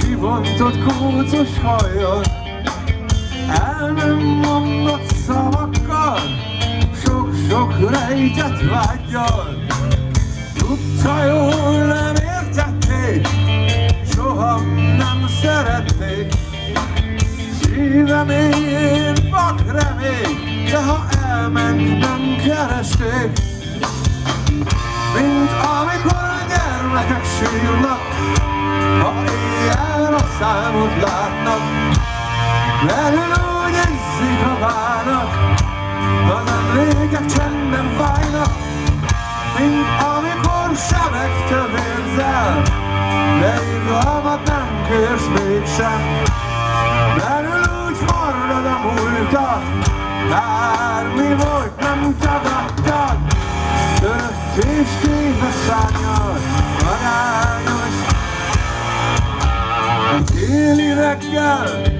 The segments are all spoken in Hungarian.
kivontott kócos hajad El nem mondott szavakkal Sok-sok rejtett vágyal Tudta jól nem értették Soha nem szerették. Szívem én vak remény De ha elment nem keresték gyermekek sírnak Ha éjjel a számot látnak Belül úgy izzik a vának. Az emlékek csendben fájnak Mint amikor sebektől érzel De irgalmat nem kérsz mégsem Téve szárnyal Magányos Egy téli reggel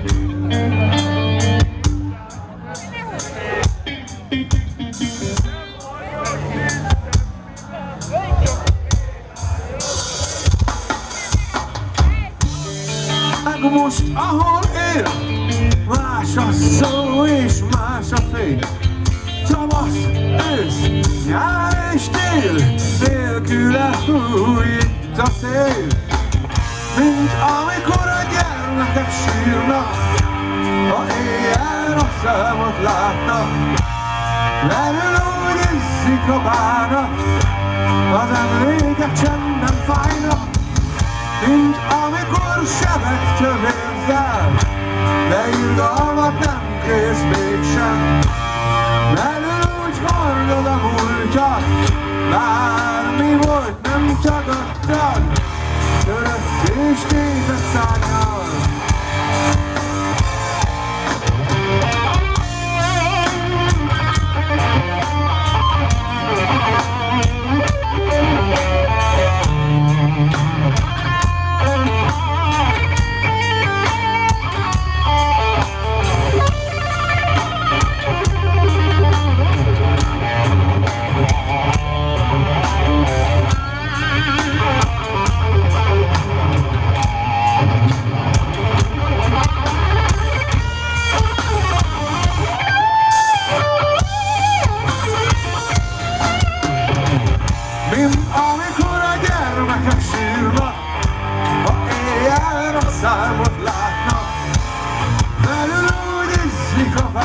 Meg most, ahol él, más a szó és más a fény. Tavasz, ősz, nyár és tél, nélküle itt a szél. Mint amikor a gyermekek sírnak, ha éjjel a számot látnak. Belül úgy izzik a bánat, az emlékek csendben fájnak, mint amikor sebektől érzel, de irgalmat nem kérsz mégsem. Belül Jesus, I know.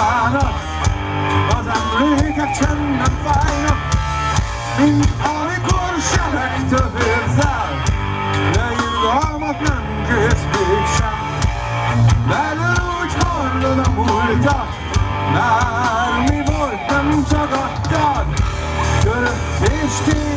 Bánat, az emlékek csendben fájnak, mint amikor sebektől érzel, de irgalmat nem kérsz mégsem. Belül úgy hallod a múltat, bármi volt, nem tagadtad, Körött és tépek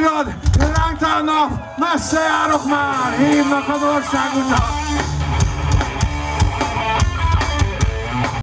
megvirad, ránk nap, messze járok már, hívnak az országutak.